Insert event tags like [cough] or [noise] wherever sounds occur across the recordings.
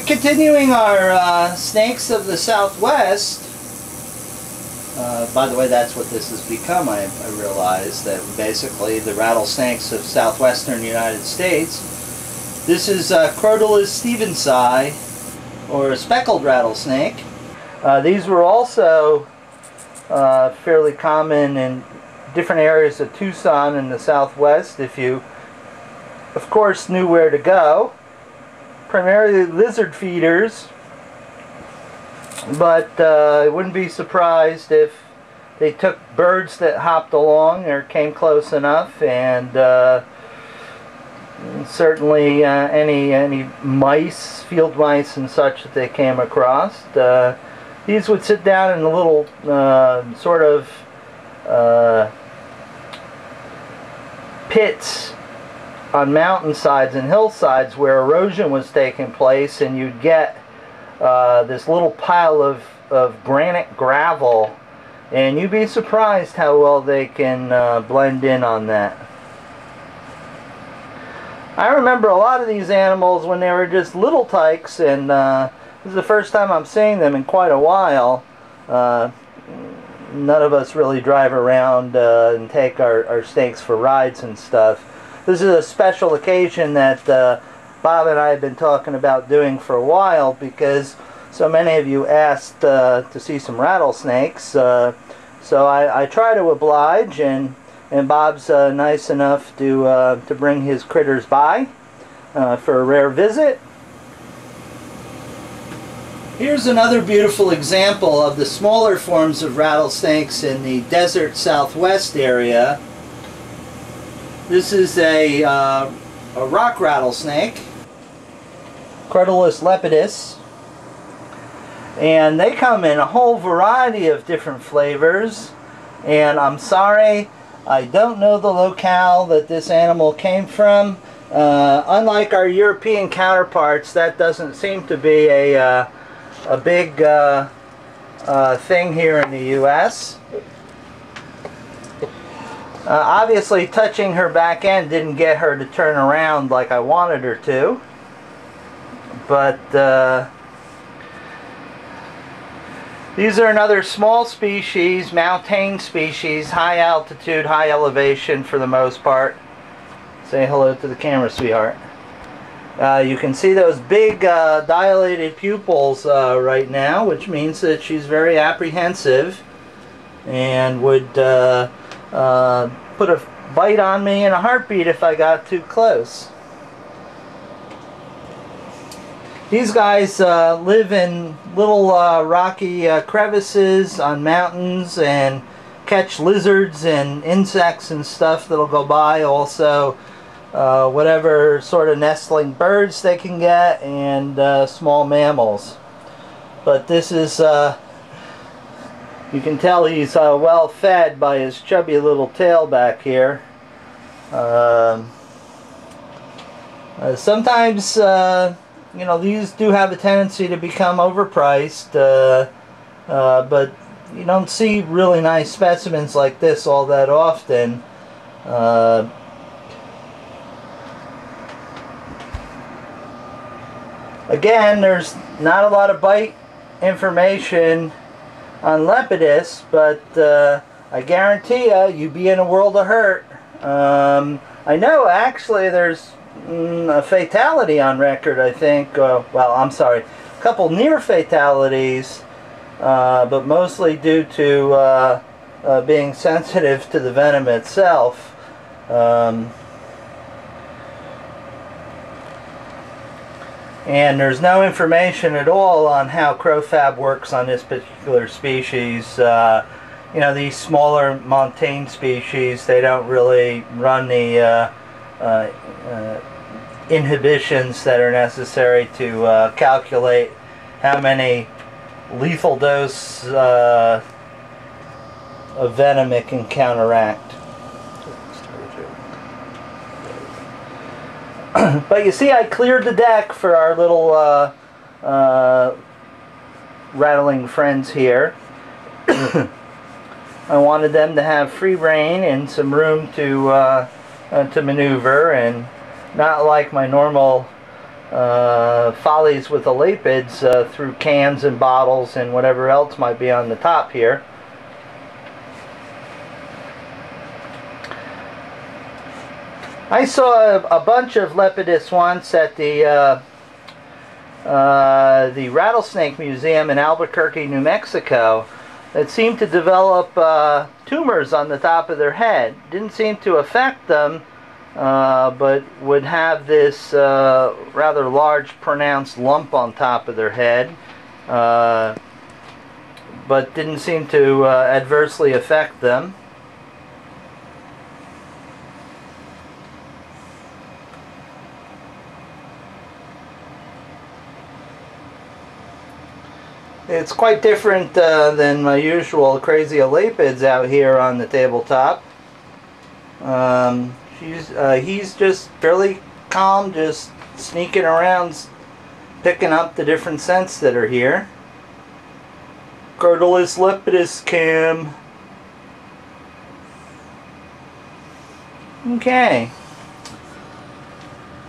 Continuing our uh, snakes of the southwest. Uh, by the way, that's what this has become, I, I realize, that basically the rattlesnakes of southwestern United States. This is uh, Crotalus stephensi, or a speckled rattlesnake. Uh, these were also uh, fairly common in different areas of Tucson in the southwest if you, of course, knew where to go primarily lizard feeders, but uh, I wouldn't be surprised if they took birds that hopped along or came close enough, and uh, certainly uh, any any mice, field mice, and such that they came across. Uh, these would sit down in a little uh, sort of uh, pits on mountainsides and hillsides where erosion was taking place and you'd get uh, this little pile of, of granite gravel and you'd be surprised how well they can uh, blend in on that. I remember a lot of these animals when they were just little tykes and uh, this is the first time I'm seeing them in quite a while. Uh, none of us really drive around uh, and take our, our snakes for rides and stuff. This is a special occasion that uh, Bob and I have been talking about doing for a while because so many of you asked uh, to see some rattlesnakes. Uh, so I, I, try to oblige, and and Bob's uh, nice enough to uh, to bring his critters by uh, for a rare visit. Here's another beautiful example of the smaller forms of rattlesnakes in the desert southwest area. This is a, uh, a rock rattlesnake, Crotalus lepidus. And they come in a whole variety of different flavors. And I'm sorry, I don't know the locale that this animal came from. Uh, unlike our European counterparts, that doesn't seem to be a, uh, a big uh, uh thing here in the U.S. Uh, obviously touching her back end didn't get her to turn around like I wanted her to. But uh, these are another small species, mountain species, high altitude, high elevation for the most part. Say hello to the camera, sweetheart. Uh, you can see those big uh, dilated pupils uh, right now, which means that she's very apprehensive and would uh, put a bite on me in a heartbeat if I got too close. These guys uh, live in little uh, rocky uh, crevices on mountains and catch lizards and insects and stuff that'll go by. Also, uh, whatever sort of nestling birds they can get and uh, small mammals. But this is you can tell he's uh, well fed by his chubby little tail back here. Um, uh, sometimes, uh, you know, these do have a tendency to become overpriced, uh, uh, but you don't see really nice specimens like this all that often. Uh, again, there's not a lot of bite information on Lepidus, but uh, I guarantee you, you'd be in a world of hurt. Um, I know actually there's mm, a fatality on record, I think. Uh, well, I'm sorry, a couple near fatalities, uh, but mostly due to uh, uh, being sensitive to the venom itself. Um, and there's no information at all on how CroFab works on this particular species. Uh, you know, these smaller montane species, they don't really run the uh, uh, uh inhibitions that are necessary to calculate how many lethal dose of venom it can counteract. [clears throat] but you see, I cleared the deck for our little uh, uh, rattling friends here. [coughs] I wanted them to have free reign and some room to uh, uh, to maneuver, and not like my normal uh, follies with the elapids uh, through cans and bottles and whatever else might be on the top here. I saw a, a bunch of lepidus once at the uh, uh, the Rattlesnake Museum in Albuquerque, New Mexico that seemed to develop uh, tumors on the top of their head. Didn't seem to affect them, uh, but would have this uh, rather large pronounced lump on top of their head. Uh, but didn't seem to adversely affect them. It's quite different uh, than my usual crazy elapids out here on the tabletop. Um, she's, uh, he's just fairly calm, just sneaking around, picking up the different scents that are here. Crotalus lepidus cam. Okay.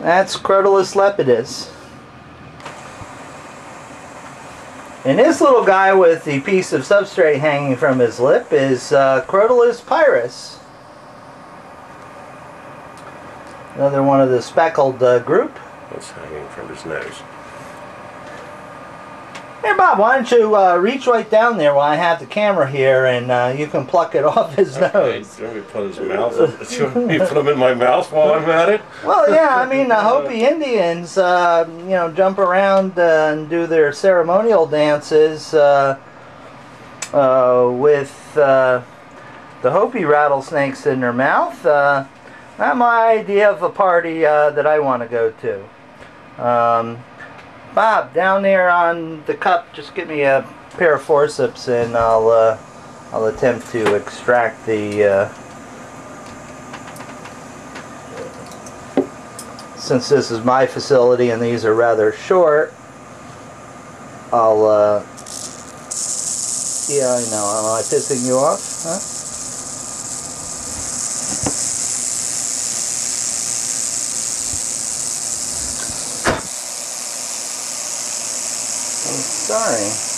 That's Crotalus lepidus. And this little guy with the piece of substrate hanging from his lip is uh, Crotalus pyrrhus. Another one of the speckled uh, group. What's hanging from his nose? Hey Bob, why don't you uh, reach right down there while I have the camera here and uh, you can pluck it [laughs] off his okay. nose. Do you want me to put his mouth? Do you want me to put him in my mouth while I'm at it? Well, yeah, I mean the Hopi Indians, uh, you know, jump around uh, and do their ceremonial dances uh, uh, with the Hopi rattlesnakes in their mouth. not my idea of a party that I want to go to. Um, Bob, down there on the cup, just give me a pair of forceps and I'll uh, I'll attempt to extract the uh, since this is my facility and these are rather short I'll uh, yeah I know am I pissing you off huh? sorry.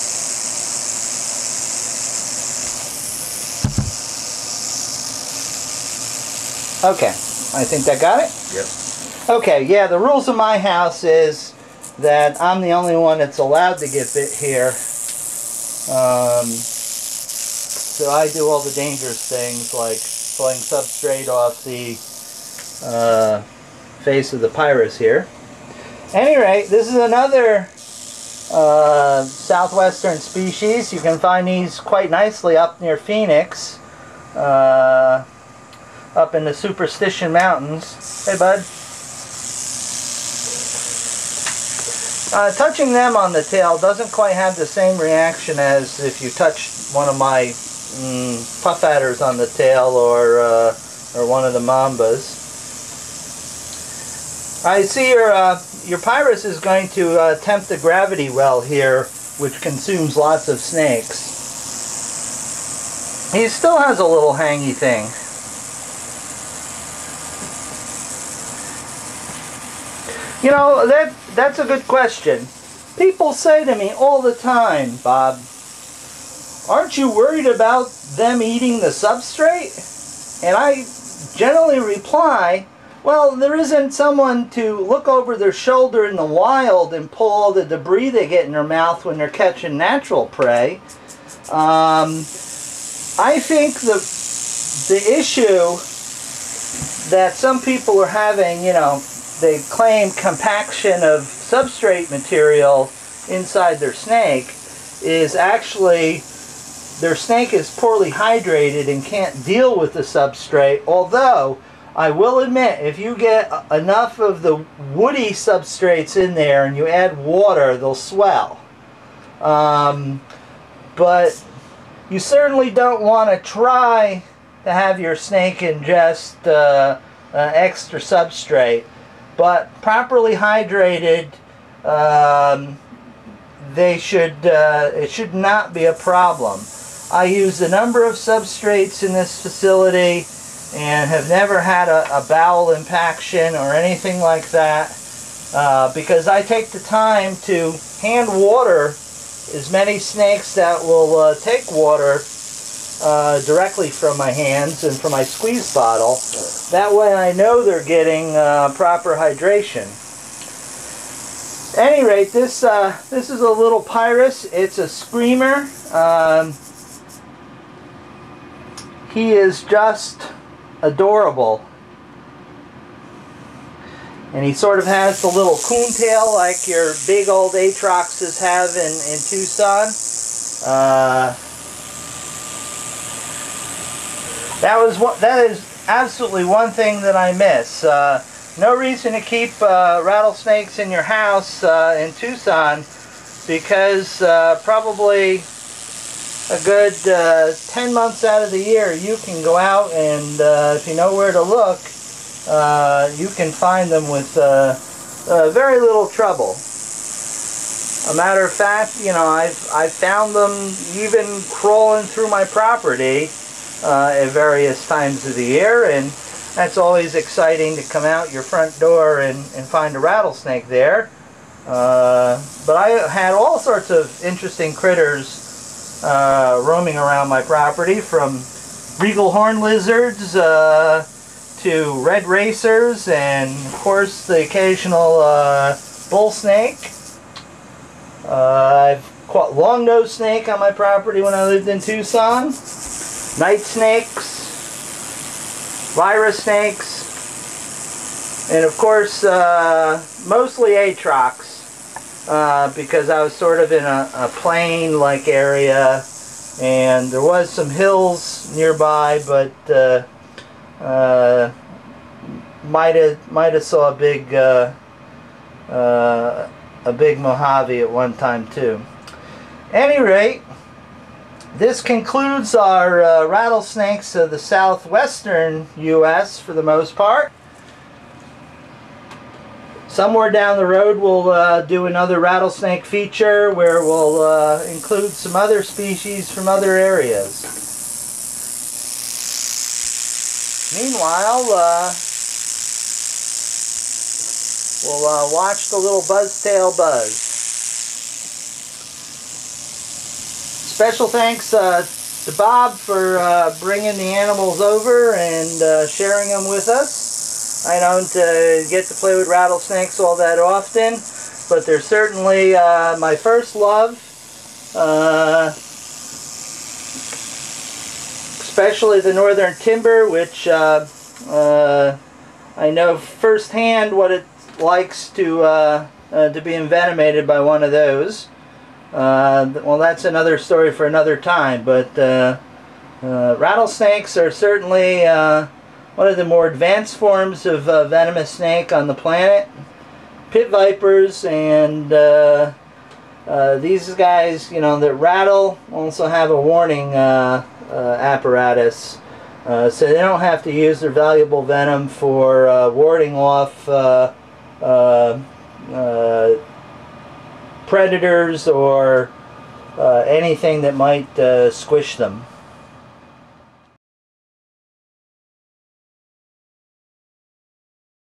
Okay, I think that got it? Yep. Okay, yeah, the rules of my house is that I'm the only one that's allowed to get bit here. Um, so I do all the dangerous things like pulling substrate off the uh, face of the pyrrhus here. At any rate, this is another uh, southwestern species. You can find these quite nicely up near Phoenix, uh, up in the Superstition Mountains. Hey, bud. Uh, touching them on the tail doesn't quite have the same reaction as if you touch one of my mm, puff adders on the tail or, uh, or one of the mambas. I see your uh, your pyrrhus is going to uh, tempt the gravity well here, which consumes lots of snakes. He still has a little hangy thing. You know, that that's a good question. People say to me all the time, Bob, aren't you worried about them eating the substrate? And I generally reply, well, there isn't someone to look over their shoulder in the wild and pull all the debris they get in their mouth when they're catching natural prey. Um, I think the the issue that some people are having, you know, they claim compaction of substrate material inside their snake is actually their snake is poorly hydrated and can't deal with the substrate, although I will admit, if you get enough of the woody substrates in there and you add water, they'll swell. Um, but you certainly don't want to try to have your snake ingest uh, uh, extra substrate. But properly hydrated, um, they should uh, it should not be a problem. I use a number of substrates in this facility and have never had a, a bowel impaction or anything like that. uh, because I take the time to hand water as many snakes that will uh, take water uh, directly from my hands and from my squeeze bottle. That way I know they're getting uh, proper hydration. At any rate, this uh, this is a little pyrrhus. It's a screamer. Um, he is just adorable. And he sort of has the little coon tail like your big old Atroxes have in, in Tucson. Uh, that was what that is absolutely one thing that I miss. Uh, no reason to keep uh, rattlesnakes in your house uh, in Tucson because uh, probably a good uh, 10 months out of the year you can go out and uh, if you know where to look you can find them with very little trouble. A matter of fact, you know, I've, I've found them even crawling through my property uh, at various times of the year and that's always exciting to come out your front door and, and find a rattlesnake there. but I had all sorts of interesting critters uh, roaming around my property from regal horn lizards uh, to red racers and of course the occasional uh, bull snake. Uh, I've caught long-nosed snake on my property when I lived in Tucson. Night snakes, virus snakes, and of course uh, mostly atrox uh, because I was sort of in a, a plain-like area and there was some hills nearby but uh, uh, might have might have saw a big uh, uh, a big Mojave at one time too. Any rate, this concludes our uh, rattlesnakes of the southwestern U.S. for the most part. Somewhere down the road we'll uh, do another rattlesnake feature where we'll uh, include some other species from other areas. Meanwhile, uh, we'll uh, watch the little buzztail buzz. Special thanks uh, to Bob for uh, bringing the animals over and sharing them with us. I don't uh, get to play with rattlesnakes all that often, but they're certainly uh, my first love. Uh, especially the northern timber, which uh, uh, I know firsthand what it likes to uh, to be envenomated by one of those. Well, that's another story for another time, but rattlesnakes are certainly one of the more advanced forms of uh, venomous snake on the planet. Pit vipers and uh, uh, these guys, you know, that rattle also have a warning uh, uh, apparatus. Uh, so they don't have to use their valuable venom for warding off predators or uh, anything that might uh, squish them.